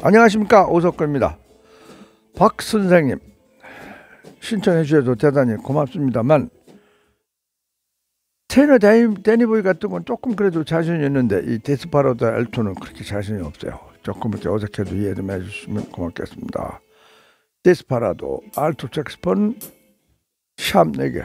안녕하십니까 오석근입니다. 박 선생님 신청해 주셔서 대단히 고맙습니다만 테너 데니, 데니보이 같은 건 조금 그래도 자신이 있는데 이 데스파라도 알토는 그렇게 자신이 없어요. 조금 이렇게 어색해도 이해 좀 해주시면 고맙겠습니다. 데스파라도 알토 잭스폰 샵 4개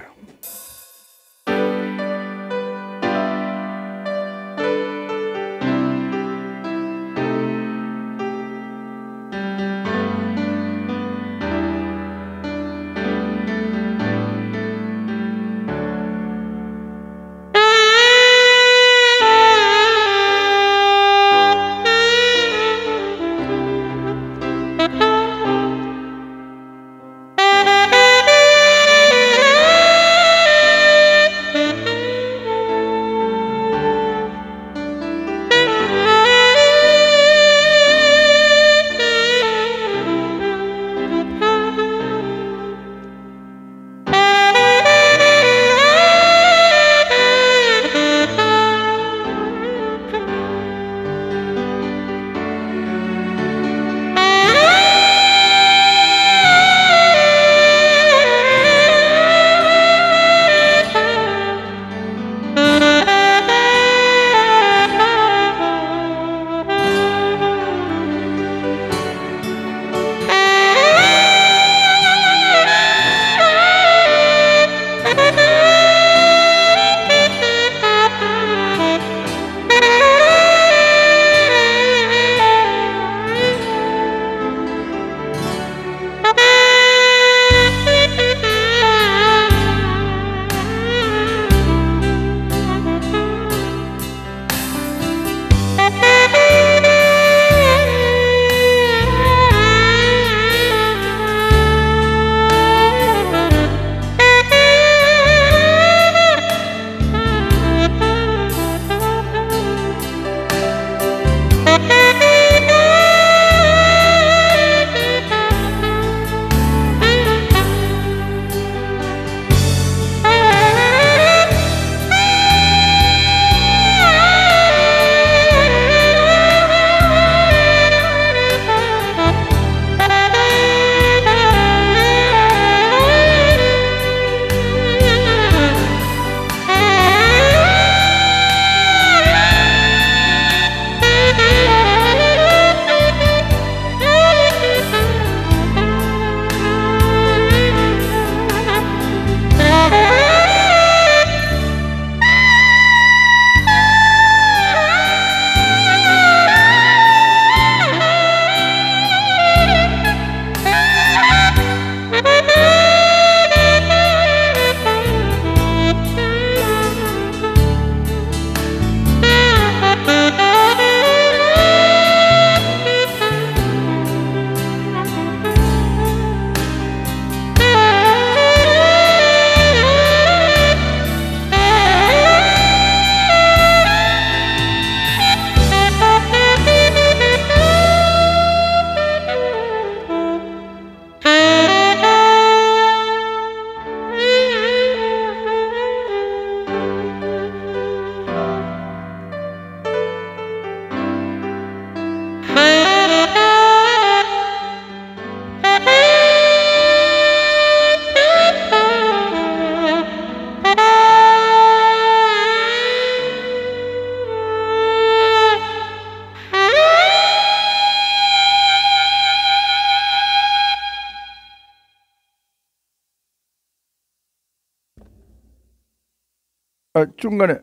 중간에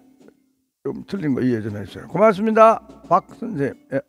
좀 틀린 거 이해 좀 해주세요. 고맙습니다. 박 선생님. 예.